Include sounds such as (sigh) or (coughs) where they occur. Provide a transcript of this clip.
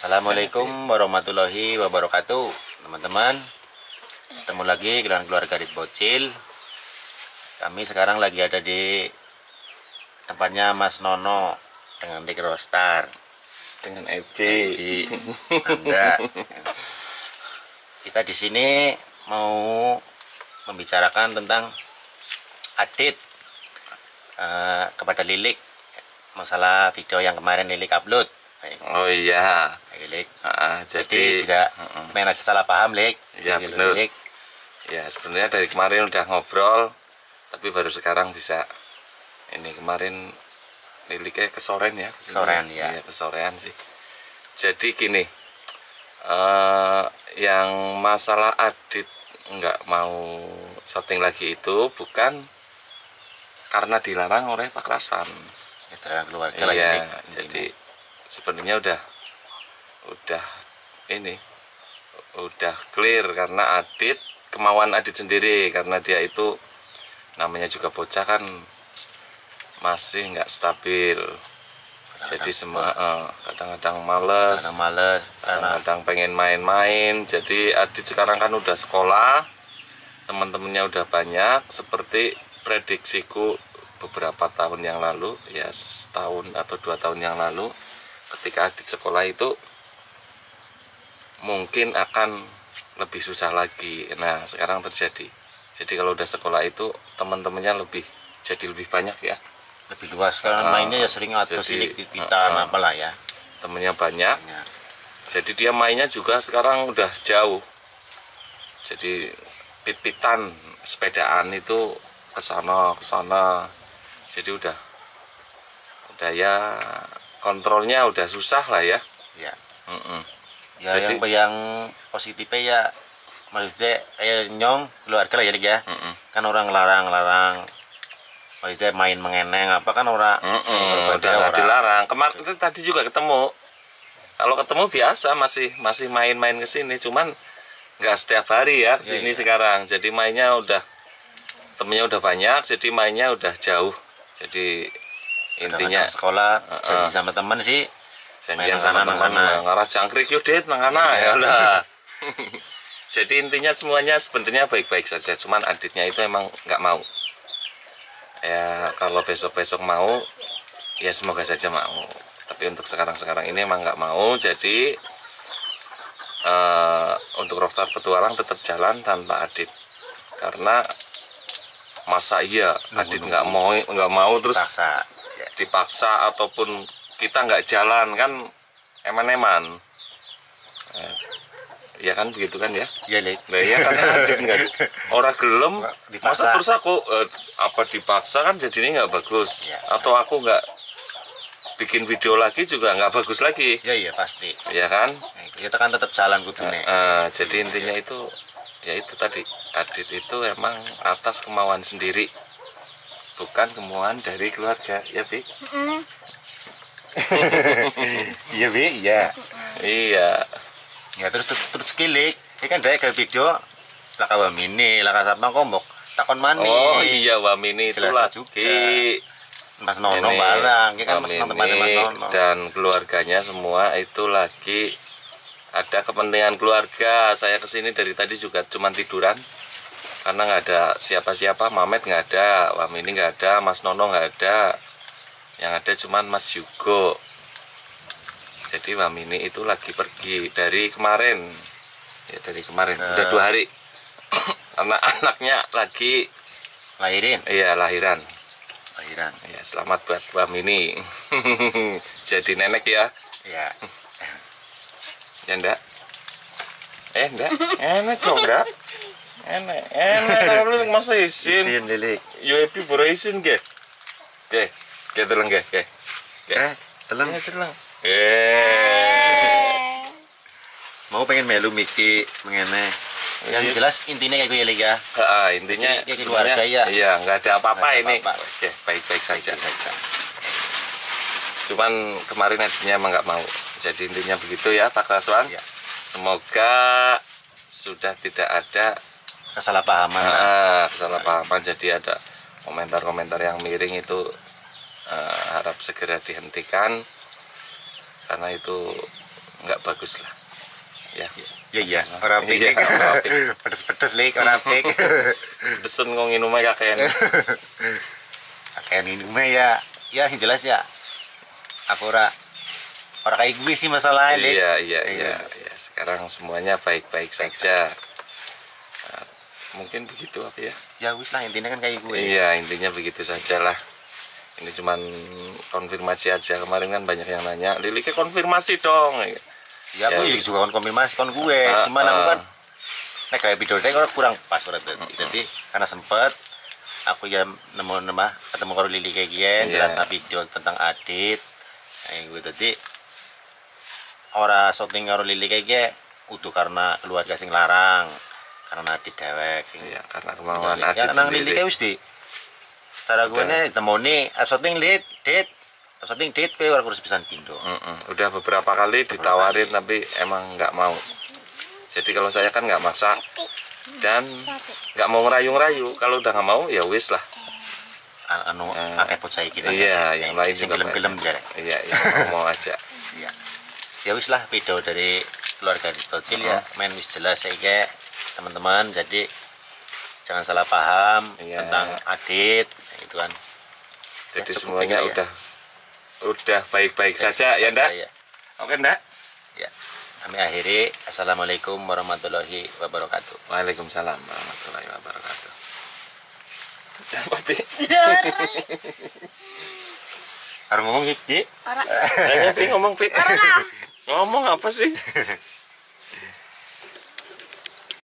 Assalamualaikum warahmatullahi wabarakatuh Teman-teman. Ketemu lagi dengan keluarga di Bocil. Kami sekarang lagi ada di Tempatnya Mas Nono Dengan Dik Rostar. Dengan FB Anda Kita di sini mau Membicarakan tentang Adit eh, Kepada Lilik Masalah video yang kemarin Lilik upload oh iya. Lilik Ah, Jadi jadi tidak main aja salah paham, Lik. Iya, Jadi, bener. Lik, ya sebenarnya dari kemarin udah ngobrol tapi baru sekarang bisa. Ini kemarin liliknya kesoren ya Kesorean, ya. iya kesorean sih. Jadi gini eh yang masalah adit nggak mau syuting lagi itu bukan karena dilarang oleh Pak Rasan ya, keluarga iya Lik. jadi sebenarnya udah udah ini udah clear karena Adit kemauan Adit sendiri. Karena dia itu namanya juga bocah kan masih nggak stabil. Jadi semua eh, kadang-kadang males karena males, kadang-kadang pengen main-main. Jadi Adit sekarang kan udah sekolah teman-temannya udah banyak. Seperti prediksiku beberapa tahun yang lalu ya setahun atau dua tahun yang lalu ketika Adit sekolah itu mungkin akan lebih susah lagi. Nah sekarang terjadi. Jadi kalau udah sekolah itu teman-temannya lebih jadi lebih banyak ya. Lebih luas. Karena Ah, mainnya ya sering atau jadi, silik di kita ah, ah. apalah ya. temennya banyak. Ya. jadi dia mainnya juga sekarang udah jauh. Jadi pit-pitan sepedaan itu ke sana ke sana. Jadi udah udah ya kontrolnya udah susah lah ya Ya. Mm-mm. Ya Jadi- yang yang positifnya ya maksudnya kayak nyong keluarga lah ya ya. Mm-mm. Kan orang larang-larang maksudnya main mengeneng apa kan orang Mm-mm, udah nggak dilarang kemarin itu tadi juga ketemu kalau ketemu biasa masih masih main-main ke sini cuman nggak setiap hari ya ke Iya, sini iya. sekarang jadi mainnya udah temennya udah banyak jadi mainnya udah jauh jadi intinya sekolah Ah, janji ah. sama teman sih janjian main sama teman. ngarah jangkrik yuk dit nang Iya. ya udah. (laughs) Jadi intinya semuanya sebenarnya baik-baik saja cuman aditnya itu emang nggak mau. Ya kalau besok-besok mau ya semoga saja mau. Tapi untuk sekarang-sekarang ini emang nggak mau jadi eh, untuk Rockstar Petualang tetap jalan tanpa Adit karena masa iya Adit nggak mau nggak mau terus. Ya. dipaksa ataupun kita nggak jalan kan eman-eman Eh, ya kan begitu kan ya Ya Lik. nah ya kan adit (laughs) nggak orang gelem masa terus aku eh, apa dipaksa kan jadinya nggak bagus Ya. atau aku nggak bikin video lagi juga nggak bagus lagi Ya iya pasti. ya kan Nah, Kita kan tetap jalan kudune. Eh, jadi intinya itu ya itu tadi adit itu emang atas kemauan sendiri bukan kemauan dari keluarga ya Bi (laughs) Iya Bi, iya. iya Ya terus terus, terus kilik. Ini kan dari ke video laka wamini, laka sama kombok. Takon mani. Oh iya Wamini itu Jelas juga. Mas Nono ini, barang, ini kan Mas Nono Mas Nono. dan keluarganya semua itu lagi ada kepentingan keluarga. Saya ke sini dari tadi juga cuma tiduran karena nggak ada siapa-siapa. Mamet nggak ada, Wamini nggak ada, Mas Nono nggak ada. Yang ada cuman Mas Yugo. Jadi Wamini itu lagi pergi dari kemarin. Ya dari kemarin, Ke- udah dua hari. (coughs) karena anaknya lagi Lahirin. iya lahiran. Lahiran. Ya, selamat buat Wamini. (laughs) Jadi nenek ya. Ya. Ya ndak? Eh ndak? (laughs) Enak dong ndak? Enak. Enak kalau lu masa isin. Isin lilik. Yo happy bro isin ge. Ge. Ge teleng ge. Ge. Ge. Eh, teleng. Ya teleng. Eh. Mau pengen melu miki mengene. Yang Iya. jelas intinya kayak gue ya ya. Ah, intinya kayak keluarga ya. Iya, nggak ada apa-apa ini. Oke, baik-baik saja. Cuman kemarin adiknya emang nggak mau. Jadi intinya begitu ya Pak Raswan. Ya. Semoga sudah tidak ada Kesalahpahaman. lah. ah, kesalahpahaman. Jadi ada komentar-komentar yang miring itu eh, harap segera dihentikan karena itu nggak bagus lah ya Ya iya, apik. Iya, ora apik. (laughs) Pedes-pedes lek ora apik. (laughs) desen kok nginumnya kakean (laughs) Kayak ini mah ya, ya jelas ya. Aku ora ora kayak gue sih masalahnya. Lek. iya iya iya iya. sekarang semuanya baik-baik saja Nah, mungkin begitu apa ya Ya wis lah intinya kan kayak gue. Iya intinya begitu saja lah. Ini cuman konfirmasi aja kemarin kan banyak yang nanya. Lili ke konfirmasi dong. Ya aku Ya, juga kon konfirmasi kon gue. Ah, Cuman aku ah. kan nek kayak video dek kurang pas ora tadi. Jadi karena sempet aku ya nemu nemu ketemu karo Lili kayak gini Iya. jelas video tentang Adit. Nah, gue tadi ora syuting karo Lili kayak gini utuh karena keluarga sing larang karena Adit dewek sing Iya karena kemauan ya Adit nang Lili wis di cara gue nih temoni syuting lit dit up syuting dit kowe ora kurus pisan pindo Mm-mm. Udah beberapa kali ditawarin tapi emang nggak mau. Jadi kalau saya kan nggak maksa dan nggak mau ngerayu-ngerayu. Kalau udah nggak mau ya wis lah. An- anu Eh, akeh bocah iki lah. Iya yang lain sing banyak. jarek. Iya yang mau aja. (laughs) Iya. Ya wis lah video dari keluarga di Tocil ya. Main wis jelas ya kayak teman-teman. Jadi jangan salah paham Iya. tentang Adit itu kan. Jadi cukup semuanya ya. udah udah baik-baik saja ya ndak? Ya. Oke ndak? ya. Kami akhiri. Assalamualaikum warahmatullahi wabarakatuh. Waalaikumsalam warahmatullahi wabarakatuh. Harus ngomong Pi ngomong Pi. Ngomong apa sih? (laughs)